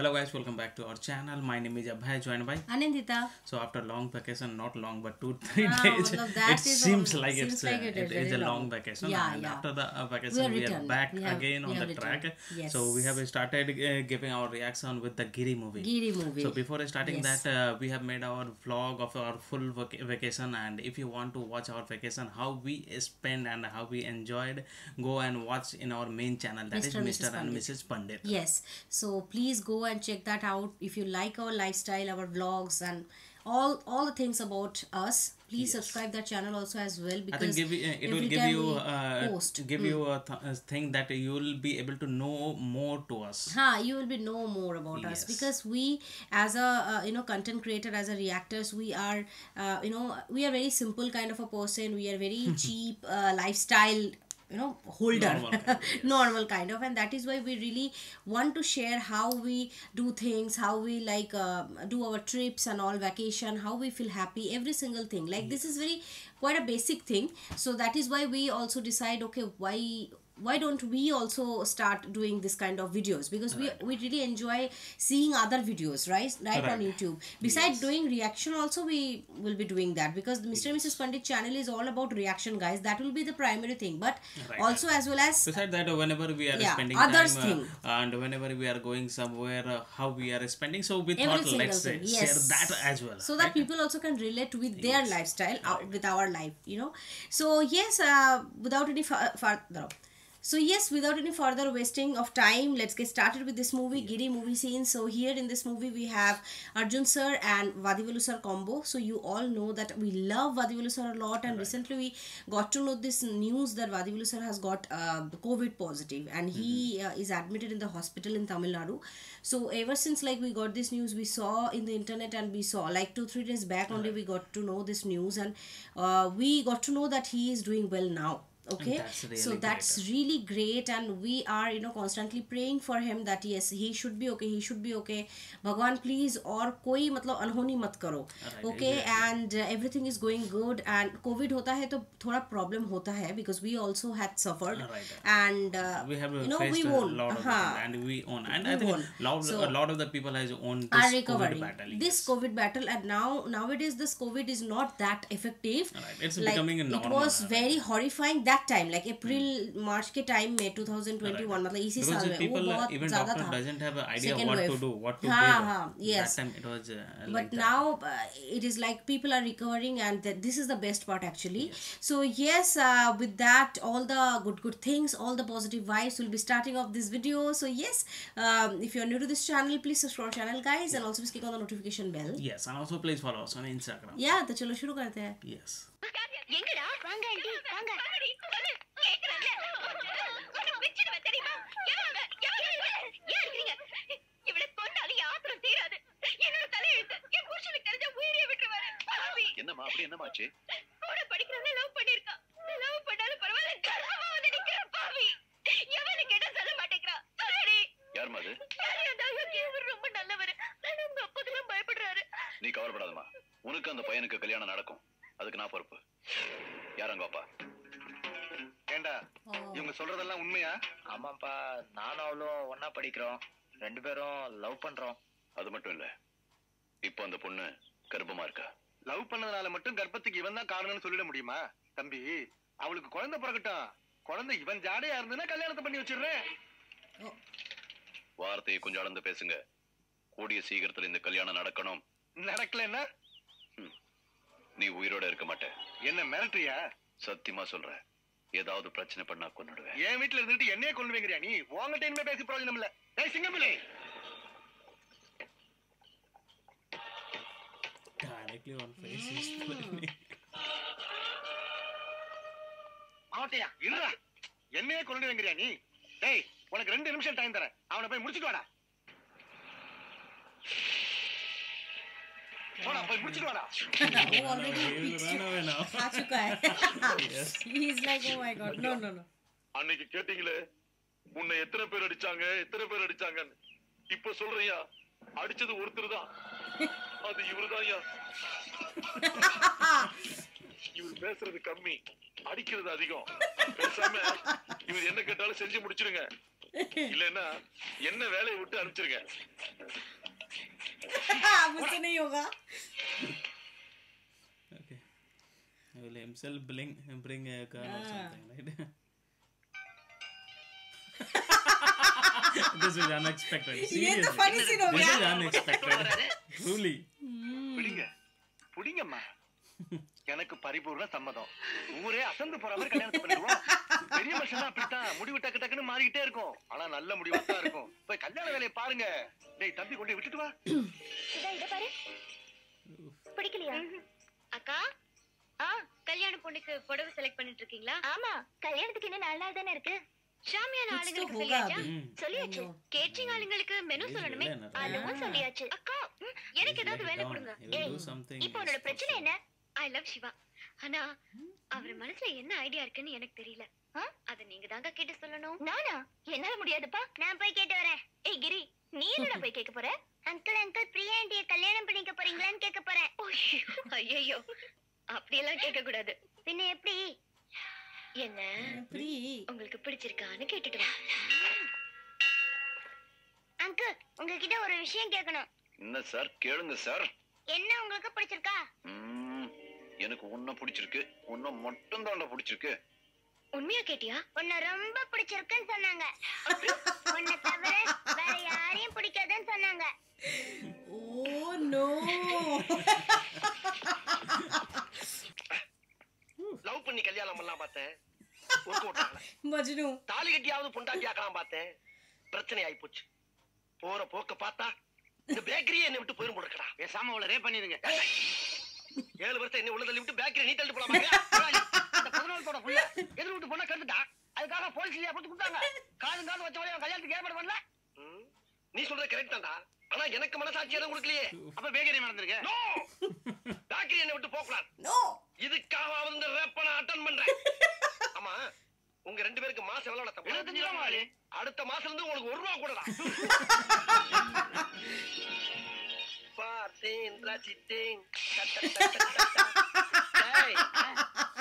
Hello guys, welcome back to our channel. My name is Abhay, joined by. Anindita. So after long vacation, not long but two three days, that it is seems all- like seems it's like uh, it is is a long long. vacation. Yeah, and yeah. after the uh, We vacation, are we are returned. back We have- again we on the track. returned. So we have started uh, giving our reaction with the Giri movie. Giri movie. So before starting Yes. that, uh, we have made our vlog of our full vac- vacation, and if you want to watch our vacation, how we spend and how we enjoyed, go and watch in our main channel. That is Mr. and Mr. Mrs. and Mrs. Pandit. Yes. So please go and check that out. If you like our lifestyle, our vlogs, and all all the things about us, please subscribe that channel also as well I because think give you, it will give you uh, post. give you a, th- a thing that you will be able to know more to us. Huh, you will be know more about us because we as a uh, you know content creator as a reactors we are uh, you know we are very simple kind of a person we are very cheap uh, lifestyle you know holder Normal kind of, yes. normal kind of. And that is why we really want to share how we do things how we like uh, do our trips and all vacation how we feel happy every single thing. Like this is very quite a basic thing. So that is why we also decide okay why why don't we also start doing this kind of videos? Because we we really enjoy seeing other videos right? Right, on youtube. Besides Yes. doing reaction also we will be doing that. Because the mr and mrs pandit channel is all about reaction guys. That will be the primary thing. But Right. also as well as Besides that, uh, whenever we are Yeah, spending others time thing. uh, and whenever we are going somewhere, uh, how we are spending, so we every thought let's uh, thing. share yes. that as well. so that right? people also can relate with their Yes. lifestyle out with our life you know. So yes uh, without any further so yes without any further wasting of time let's get started with this movie giri movie scene. So here in this movie we have arjun sir and vadivalu sir combo. So you all know that we love vadivalu sir a lot. And recently we got to know this news that vadivalu sir has got uh, covid positive and he uh, is admitted in the hospital in tamil nadu. So ever since like we got this news we saw in the internet and we saw like two three days back only we got to know this news. And uh, we got to know that he is doing well now okay that's really so that's really great and we are you know constantly praying for him that yes he should be okay he should be okay bhagwan please और कोई मतलब अनहोनी मत करो Right, okay and uh, everything is going good and covid होता है तो थोड़ा problem होता है because we also had suffered Right. and uh, we have uh, you know faced we a won lot of हाँ. things and we own and I We think won. lot, So- a lot of the people has owned are this COVID recovering battle. this covid battle and that time like April March के time में 2021 मतलब इसी साल में वो बहुत ज़्यादा था doesn't have idea what to do what to हाँ हाँ yes but now it is like people are recovering and this is the best part actually so yes with that all the good good things all the positive vibes will be starting off this video so yes um, if you're new to this channel please subscribe channel guys and also click on the notification bell yes and also please follow us on instagram yeah to chalo shuru karte hain yes எங்கடா? வாங்க aunty வாங்க. கேக்குறேன்ல உன்னை பிச்சிடுவேன் தெரியுமா? ஏவாங்க ஏன் இருக்கீங்க? இவளை கொண்டாலும் ஆத்திரம் தீராது. என்னோட தலையெழுத்து என் புருஷனுக்கு தெரிஞ்ச உயிரியை விட்டுருவாரு. பாவி. என்னம்மா அப்படி என்னமாச்சு? கூட படிக்கிறவங்க லவ் பண்ணிருக்கான் லவ் பண்ணாலும் பரவாயில்ல. வந்து நிக்கிற பாவி. எவனு கேட்டா சொல்ல மாட்டேங்கிறான் சொல்லடி. யாரும்மா அது? இவர் ரொம்ப நல்லவர். ஆனா உங்க அப்பாக்கெல்லாம் பயப்படுறாரு. நீ கவலைப்படாதம்மா. உனக்கு அந்த பையனுக்கு கல்யாணம் நடக்கும். அதுக்கு நான் பொறுப்பு. யாரங்க அப்பா ஏண்டா இவங்க சொல்றதெல்லாம் உண்மையா? ஆமாப்பா நானும் அவளும் ஒண்ணா படிக்கிறோம். ரெண்டு பேரும் லவ் பண்றோம். அது மட்டும் இல்ல இப்போ அந்த பொண்ணு கர்ப்பமா இருக்கா? லவ் பண்ணதுனால மட்டும் கர்ப்பத்துக்கு இவன் தான் காரணம்னு சொல்லிட முடியுமா? தம்பி அவளுக்கு குழந்தை பிறக்கட்டும். குழந்தை இவன் ஜாடையா இருந்ததுன்னா கல்யாணத்தை பண்ணி வச்சிடுறேன். வார்த்தையை கொஞ்சம் அளந்து பேசுங்க. கூடிய சீக்கிரத்துல இந்த கல்யாணம் நடக்கணும். நடக்கலன்னா நீ உயிரோட இருக்க மாட்ட. என்ன மிரட்டுறியா? சத்தியமா சொல்றேன் ஏதாவது பிரச்சனை பண்ணா கொன்னுடுவேன். என் வீட்டுல இருந்துட்டு என்னையே கொண்டு வைங்கிறியா நீ? உங்ககிட்ட இனிமே பேசி பிரயோஜனம் இல்ல. ஏய் சிங்கமில்லை directly on face இருடா. என்னையே கொண்டு வைங்கிறியா நீ? டேய் உனக்கு ரெண்டு நிமிஷம் டைம் தரேன். அவனை போய் முடிச்சிட்டு வாடா. போடா போய் முடிச்சிட்டு வாடா वो already he will run away now आ चुका है he is like oh my god no no no அன்னைக்கு கேட்டீங்களே உன்னை எத்தனை பேர் அடிச்சாங்க எத்தனை பேர் அடிச்சாங்கன்னு இப்ப சொல்றியா அடிச்சது ஒருத்தர் தான் அது இவருதான் இவர் பேசுறது கம்மி அடிக்கிறது அதிகம் பேசாம இவர் என்ன கேட்டாலும் செஞ்சு முடிச்சிருங்க இல்லைன்னா என்ன வேலையை விட்டு அனுப்பிச்சிருங்க मुझसे नहीं होगा okay he will himself bring bring a car ah. or something right this is unexpected seriously ये तो funny scene हो गया this is unexpected truly pudding pudding अम्मा எனக்கு பரிபூர்ண சம்மதம். ஊரே அசந்து போற மாதிரி கல்யாணம் பண்ணிடுவோம். பெரிய மனுஷன் அப்படித்தான். முடிவு டக்கு டக்குன்னு மாறிக்கிட்டே இருக்கும். ஆனா நல்ல முடிவா தான் இருக்கும். போய் கல்யாண வேலையை பாருங்க. டேய் தம்பி கொண்டு விட்டுட்டு வா. பிடிக்கலையா? அக்கா? ஆ கல்யாண பொண்ணுக்கு புடவை செலக்ட் பண்ணிட்டு இருக்கீங்களா? ஆமா. கல்யாணத்துக்கு என்ன நல்லா தானே இருக்கு. ஷாமியான ஆளுங்களுக்கு சொல்லியாச்சா? சொல்லியாச்சு. கேட்டரிங் ஆளுங்களுக்கு மெனு சொல்லணுமே. அதுவும் சொல்லியாச்சு. அக்கா எனக்கு ஏதாவது வேலை கொடுங்க. இப்போ உன்னோட பிரச்சனை என்ன? ஐ லவ் சிவா ஆனா அவர் மனசுல என்ன ஐடியா இருக்குன்னு எனக்கு தெரியல. அத நீங்க தாங்க கேட்டு சொல்லணும். நானா? என்னால முடியாதுப்பா. நான் போய் கேட்டு வரேன். ஏய் கிரி நீ என்னடா போய் கேட்க போற? அங்கிள் அங்கிள் பிரியா ஆண்டிய கல்யாணம் பண்ணிக்க போறீங்களான்னு கேட்க போறேன். ஐயோ அப்படியெல்லாம் கேட்க கூடாது. பின்ன எப்படி? என்ன? உங்களுக்கு பிடிச்சிருக்கான்னு கேட்டுட்டு அங்கிள் உங்ககிட்ட ஒரு விஷயம் கேட்கணும். என்ன சார்? கேளுங்க சார். என்ன உங்களுக்கு பிடிச்சிருக்கா? எனக்கு உன்ன பிடிச்சிருக்கு. உன்ன மட்டும் தாண்ட பிடிச்சிருக்கு. உண்மையா கேட்டியா? உன்னை ரொம்ப பிடிச்சிருக்குன்னு சொன்னாங்க. உன்னை தவிர வேற யாரையும் பிடிக்காதுன்னு சொன்னாங்க. Oh no. லவ் பண்ணி கல்யாணம் பண்ணலாம் பார்த்தேன். மஜ்னு. தாலி கட்டியாவது பொண்டாட்டி ஆக்கலாம் பார்த்தேன். பிரச்சனை ஆயி போச்சு. போற போக்க பார்த்தா இந்த பேக்கரியே என்னை விட்டு போயிரும் போடுக்கடா பேசாம அவளை ரேப் பண்ணிடுங்க. ஏழு வருஷம் என்ன உள்ள தள்ளி விட்டு பேக்கரி நீ தள்ளி போலாமா? இந்த பதினாலத்தோட புள்ள. எதிர் வீட்டு பொண்ணை கண்டுட்டா அதுக்காக போலீஸ்லயா போட்டு கொடுத்தாங்க. காது காது வச்ச வழியா கல்யாணத்துக்கு ஏற்பாடு பண்ணல. நீ சொல்றது கரெக்ட் தான்டா. ஆனா எனக்கு மனசாட்சி எதுவும் கொடுக்கலையே. அப்ப பேக்கரி மறந்துருக்க நோ பேக்கரி என்னை விட்டு போக கூடாது. நோ இதுக்காக இந்த ரேப்ப நான் அட்டன் பண்றேன். ஆமா உங்க ரெண்டு பேருக்கு மாசம் எவ்வளவு நடத்த எழுபத்தஞ்சு ரூபா. அடுத்த மாசம் இருந்து உங்களுக்கு ஒரு ரூபா கூடடா ரசித்தேன். டேய்,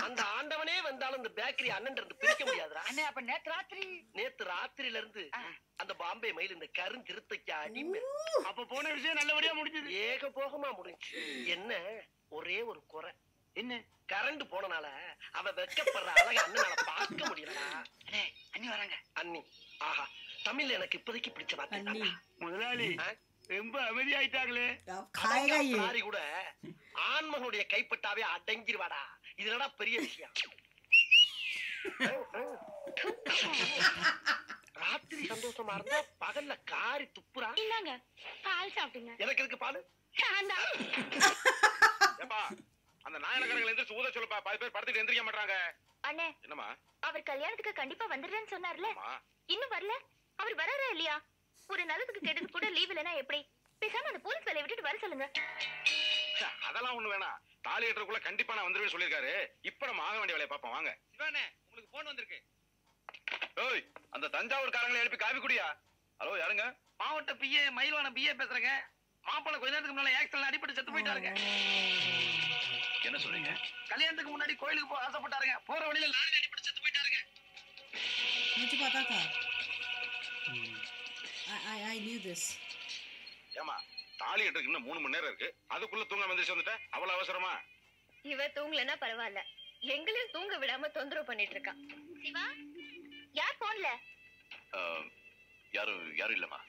அந்த ஆண்டவனே வந்தாலும் இந்த பேக்கரி அண்ணன் இருந்து பிரிக்க முடியாதுடா. அண்ணே அப்ப நேத்து ராத்திரி? நேத்து ராத்திரில இருந்து அந்த பாம்பே மயில் இந்த கருஞ்சிருத்தைக்கு அடிமை. அப்ப போன விஷயம் நல்லபடியா முடிஞ்சது. ஏக போகமா முடிஞ்சு என்ன? ஒரே ஒரு குறை. என்ன? கரண்ட் போனனால அவ வெக்கப்படுற அழக அண்ணனால பார்க்க முடியலடா. அண்ணே அண்ணி வராங்க. அண்ணி ஆஹா தமிழ்ல எனக்கு இப்போதைக்கு பிடிச்ச வார்த்தை முதலாளி? ரொம்ப அமைதியாயிட்டாங்களே. காரி கூட. ஆண்மகனுடைய கைப்பட்டாவே அடங்கிடுவாடா இதுலடா பெரிய விஷயம்? ராத்திரி சந்தோஷமா இருந்தா பகல்ல காரி துப்புறா. இல்லங்க பால் சாப்பிடுங்க. எனக்கு இருக்கு பால்? அந்த நாயனக்காரங்களை எந்திரிச்சு ஊத சொல்லுப்பா. பாதி பேர் படுத்துட்டு எந்திரிக்க மாட்டாங்க அண்ணே என்னமா அவர் கல்யாணத்துக்கு கண்டிப்பா வந்துடுறேன்னு சொன்னார்ல. இன்னும் வரல? அவர் வராரா இல்லையா? ஒரு நல்லதுக்கு கெட்டது கூட லீவ் இல்லனா எப்படி? பேசாம அந்த போலீஸ் வேலையை விட்டுட்டு வர சொல்லுங்க. அதெல்லாம் ஒண்ணு வேணாம். தாலி கட்டுறதுக்குள்ள கண்டிப்பா நான் வந்துருவேன் சொல்லிருக்காரு இப்ப நம்ம ஆக வேண்டிய வேலையை பாப்போம் வாங்க. சிவானே உங்களுக்கு போன் வந்திருக்கு. ஓய் அந்த தஞ்சாவூர் காரங்களை எழுப்பி காபி குடியா? ஹலோ யாருங்க? மாவட்ட பிஏ மயில்வான பிஏ பேசுறேங்க. மாப்பிள்ள கொஞ்ச நேரத்துக்கு முன்னால ஆக்சிடென்ட் அடிபட்டு செத்து போயிட்டாருங்க. என்ன சொல்றீங்க? கல்யாணத்துக்கு முன்னாடி கோயிலுக்கு போக ஆசைப்பட்டாருங்க. போற வழியில லாரி அடிபட்டு செத்து போயிட்டாருங்க. பார்த்தா I, I, I knew this. ஏமா தாலி கட்டுறதுக்கு இன்னும் மூணு மணி நேரம் இருக்கு அதுக்குள்ள தூங்க வந்துச்சு வந்துட்டேன் அவ்வளவு அவசரமா இவ தூங்கலன்னா பரவாயில்ல எங்களையும் தூங்க விடாம தொந்தரவு பண்ணிட்டு இருக்கான் சிவா யார் போன்ல யாரும் யாரும் இல்லம்மா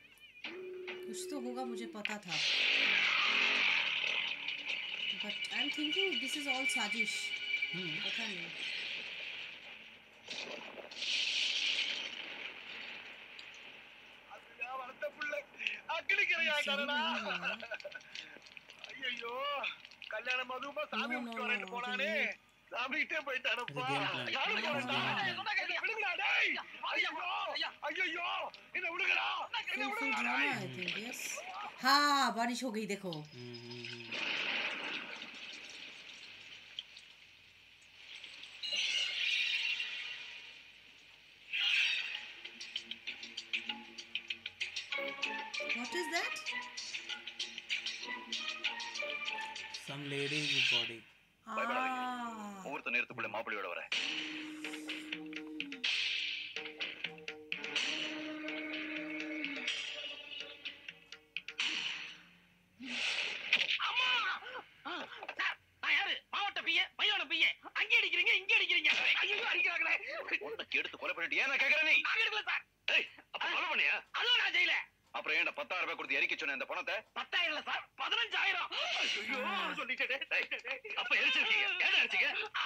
कुछ तो होगा मुझे पता था but I'm thinking this is all साजिश पता नहीं என்னை full full விடுங்கடா, drama டேய். I think yes हाँ बारिश हो गई देखो பண்ணிட்டு கேக்குற நீ? கேட்கல சார். அப்ப அப்புறம் ஏன்டா பத்தாயிரம் ரூபாய் கொடுத்து எரிக்க சொன்ன இந்த பணத்தை? பத்தாயிரம் சார். பதினஞ்சாயிரம்.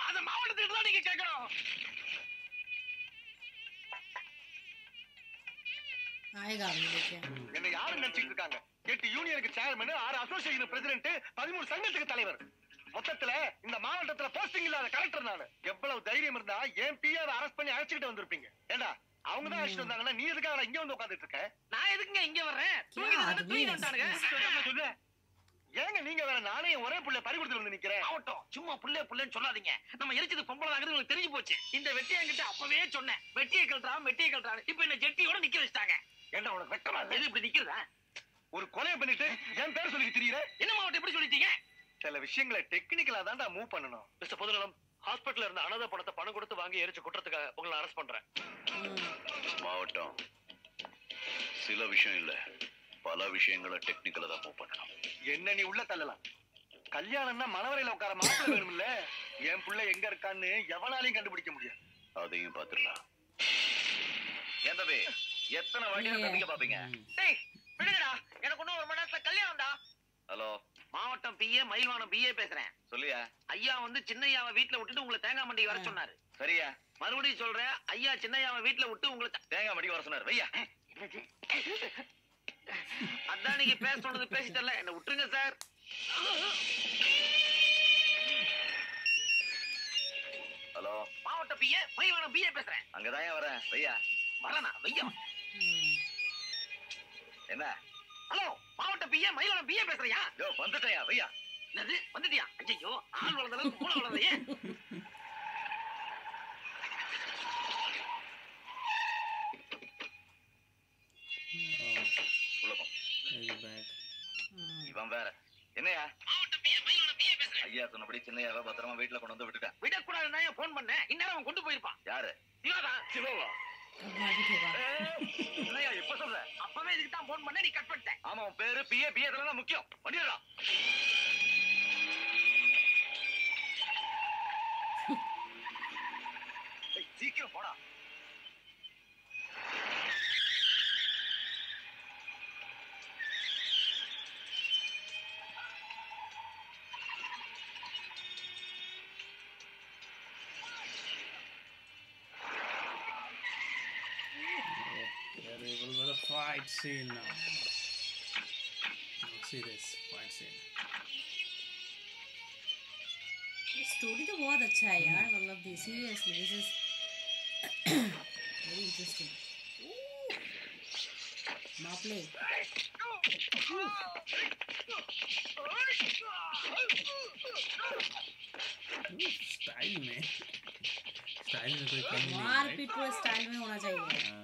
அந்த மாவட்டத்துக்கு தான் நீங்க கேட்கணும். என்ன யாரும் நினைச்சிட்டு இருக்காங்க? எட்டு யூனியனுக்கு சேர்மன் ஆறு அசோசியேஷன் பிரசிடென்ட் பதிமூணு சங்கத்துக்கு தலைவர். மொத்தத்துல இந்த மாவட்டத்துல போஸ்டிங் இல்லாத கலெக்டர் நானு. எவ்வளவு தைரியம் இருந்தா என் பிஆர் அரெஸ்ட் பண்ணி அழைச்சிட்டு வந்திருப்பீங்க? ஏண்டா அவங்க தான் அழைச்சிட்டு வந்தாங்கன்னா நீ எதுக்காக இங்க வந்து உட்கார்ந்துட்டு இருக்க? நான் எதுக்குங்க இங்க வர்றேன்? தூங்கி அது தூங்கி நீ- வந்துட்டானுங்க சொல்லு, சொல்லு. ஏங்க நீங்க வேற நானே ஒரே புள்ள பறி கொடுத்து வந்து நிக்கிறேன். ஆகட்டும் சும்மா புள்ளே புள்ளேன்னு சொல்லாதீங்க. நம்ம எரிச்சது பொம்பளை ஆகுது உங்களுக்கு தெரிஞ்சு போச்சு. இந்த வெட்டியை என்கிட்ட அப்பவே சொன்னேன். வெட்டியை கழட்டா வெட்டியை கழட்டா இப்ப என்ன ஜெட்டியோட நிக்க வச்சுட்டாங்க. ஏண்டா உனக்கு வெட்டமா இப்படி நிக்கிறதா? ஒரு கொலையை பண்ணிட்டு என் பேர் சொல்லி திரியிற? என்ன மாவட்டம் எப்படி சொல்லிட்டீங்க? சில விஷயங்களை டெக்னிக்கலா தான்டா மூவ் பண்ணணும். மிஸ்டர் பொதுநலம் ஹாஸ்பிட்டல்ல இருந்த அனாதை பணத்தை பணம் கொடுத்து வாங்கி எரிச்சு குற்றத்துக்காக உங்களை அரெஸ்ட் பண்றேன். மாவட்டம் சில விஷயம் இல்ல. பல விஷயங்களை டெக்னிக்கலா தான் மூவ் பண்ணணும். என்ன நீ உள்ள தள்ளலாம்? கல்யாணம்னா மணவரையில உட்கார மாப்பிள்ள வேணும்ல? என் புள்ள எங்க இருக்கான்னு எவனாலையும் கண்டுபிடிக்க முடியாது. அதையும் பாத்துடலாம் தம்பி எத்தனை வாட்டி. தம்பிக்க பாப்பீங்க டேய் விடுங்கடா. எனக்கு இன்னும் ஒரு மணி நேரத்துல கல்யாணம்டா. ஹலோ மாவட்டம் பிஏ மயில்வானம் பிஏ பேசுறேன். சொல்லியா. ஐயா வந்து சின்னையாவை வீட்டுல விட்டுட்டு உங்களை தேங்காய் மண்டிக்கு வர சொன்னாரு. சரியா. மறுபடியும் சொல்றேன் ஐயா சின்னையாவை வீட்டுல விட்டு உங்களை தேங்காய் மடிக்கு வர சொன்னார். வையா. அதான் நீங்க பேச சொன்னது பேசிட்டல என்ன விட்டுருங்க சார் ஹலோ. மாவட்ட பிஏ மயில்வானம் பிஏ பேசுறேன். அங்கதான் வரேன் வையா. வரலண்ணா வையா. என்ன? ஹலோ. பிஏ மயில பிஏ பேசுறியா? யோ வந்துட்டயா ஐயா என்னது? வந்துட்டியா? ஐயோ ஆள் வளர்ந்த அளவுக்கு மூளை வளர்ந்தே இவன் பத்திரமா வீட்டுல கொண்டு வந்து விட்டுட்டேன். விடக்கூடாதுன்னா போன் பண்ணேன். இந்நேரம் அவன் கொண்டு போயிருப்பான். யாரு? சிவாதான் சிவாவா? என்னையா இப்ப சொல்ற? அப்பவே இதுக்கு தான் போன் பண்ண நீ கட் பண்ணிட்ட. ஆமா உன் பேரு பிஏ பிஏ இதெல்லாம் முக்கியம். வண்டிடா scene now. Now see this fight scene. Story तो बहुत अच्छा है यार मतलब दी seriously this is very interesting मापले Style में स्टाइल में कोई कमी नहीं है मारपीट पूरा स्टाइल में होना चाहिए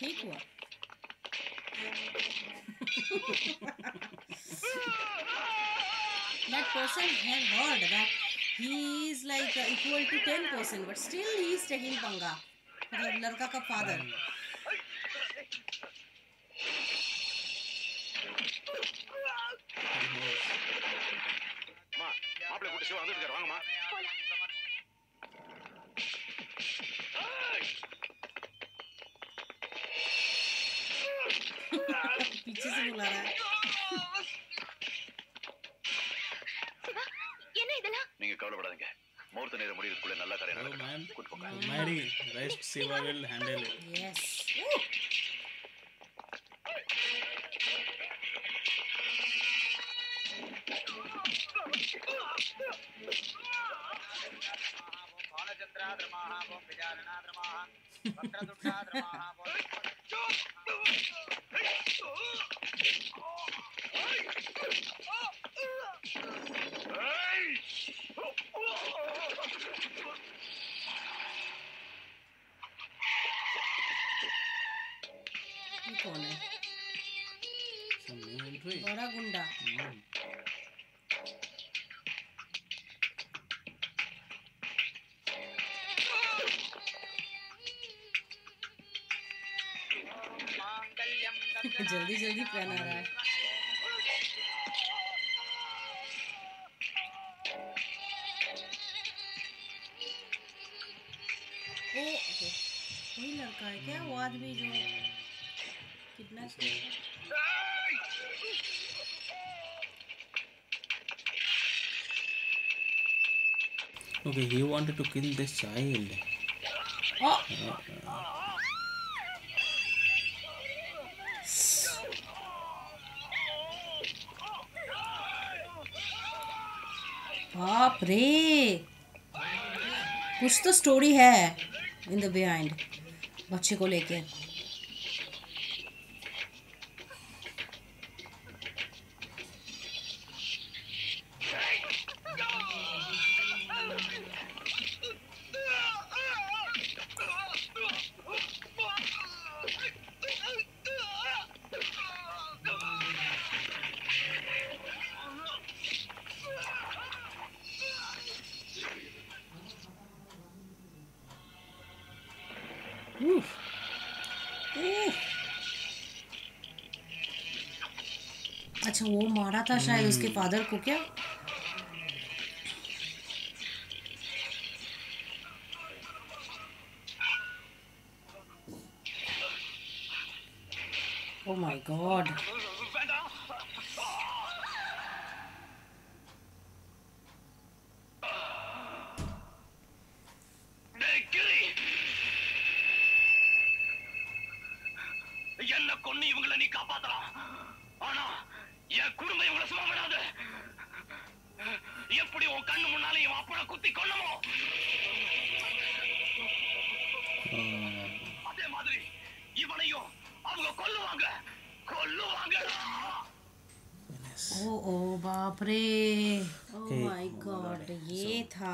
ठीक हुआ that person has heard that he is like uh, equal to 10 percent but still he is taking panga मतलब लड़का का father கவலைப்படாதீங்க முகூர்த்த நேரம் முடியறதுக்குள்ள நல்ல காரியம் Oh நடக்கணும் man, கூட்டு போங்க Mary, rest Siva will handle ये कौन है. बड़ा गुंडा Mm. जल्दी जल्दी पहना रहा है ओ वही लड़का है क्या वो आदमी जो कितना Okay, he wanted to kill this child. ओ बाप रे। कुछ तो स्टोरी है इन द बिहाइंड बच्चे को लेके। अच्छा वो मारा था शायद उसके फादर को क्या ओ माय गॉड டேய் கிரி என்ன கொன்னு இவங்கள நீ காப்பாத்தலாம் முன்னால இவன் அப்பனை குத்தி கொல்லமோ அதே மாதிரி இவனையும் அவங்க கொல்லுவாங்க கொல்லுவாங்கடா ओ ओ बाप रे ओ Okay. माय गॉड ये था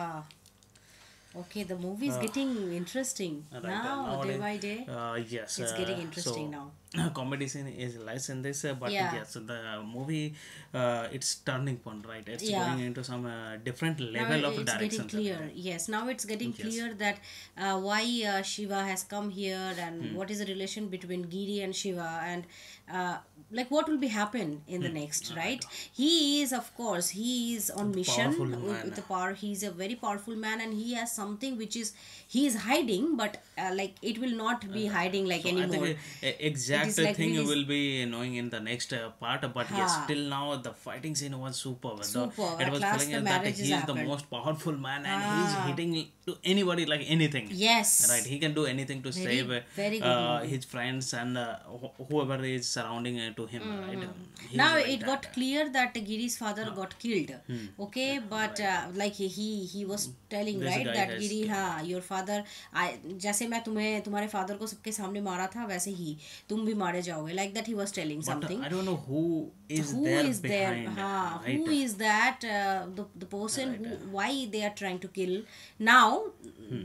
okay the movie is getting interesting Right, now day nowadays- by day Uh, yes. It's uh, getting interesting so, now. comedy scene is less in this, uh, but Yeah. yes, the movie, uh, it's turning point, right? It's Yeah. going into some uh, different now level of it's direction. getting clear yes now it's getting Yes. clear that uh, why uh, shiva has come here and what is the relation between giri and shiva and uh, like what will be happen in the next right he is of course he is on mission with, with the power he's a very powerful man and he has something which is he is hiding but uh, like it will not be hiding like So I anymore think uh, exact like thing really- will be knowing in the next uh, part, but yes, till now the fighting scene was super. The- Superb. It was last feeling that he is the most powerful man and he's Ah. hitting to anybody like anything. yes Right, he can do anything to Very- save uh, very good uh, his friends and uh, wh- whoever is surrounding uh, to him. Right, Um, he's now it that. got clear that Giri's father got killed okay but uh, like he he was telling This right that गिरी हाँ your father जैसे मैं तुम्हें तुम्हारे father को सबके सामने मारा था वैसे ही तुम भी मारे जाओगे। Like that he was telling something who is that the person why they are trying to kill now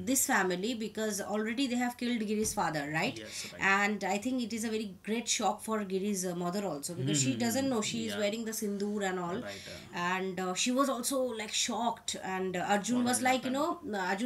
this family because already they have killed Girish father right and I think it is a very great shock for Girish mother also because she doesn't know she is wearing the sindoor and all and she was also like shocked and Arjun was like you know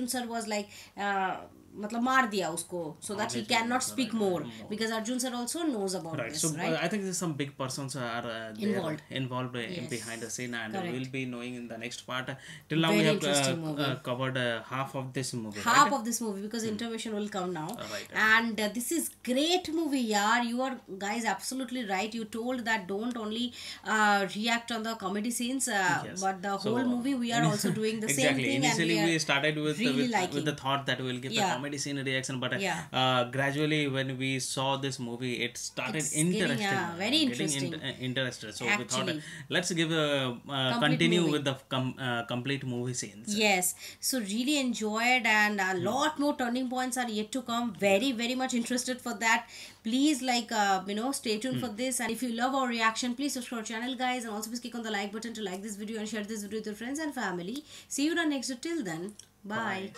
sir was like uh, मतलब मार दिया उसको so that he Obviously, cannot speak more more. because Arjun sir also knows about Right. this So right uh, I think there's some big persons are uh, there Involved. involved uh, in Yes. behind the scene, and Correct. we'll be knowing in the next part. Till now, Very we have interesting uh, movie. uh, covered uh, half of this movie. half right? of this movie because intervention will come now right. and uh, this is great movie yeah you are guys absolutely right you told that don't only uh, react on the comedy scenes uh, Yes. but the So, whole movie we are ini- also doing the same exactly. thing Initially, and we, we, are started with really with, liking. with the thought that we'll give Yeah. the comedy scene reaction, but uh, Yeah. uh, gradually when we saw this movie, it started It's getting, interesting. yeah, very getting interesting. in- uh, interested. So we Actually. thought, let's give a uh, continue movie. with the com- uh, complete movie scenes. yes so really enjoyed and a lot more turning points are yet to come very very much interested for that please like uh, you know stay tuned for this and if you love our reaction please subscribe to our channel guys and also please click on the like button to like this video and share this video with your friends and family see you in our next till then bye.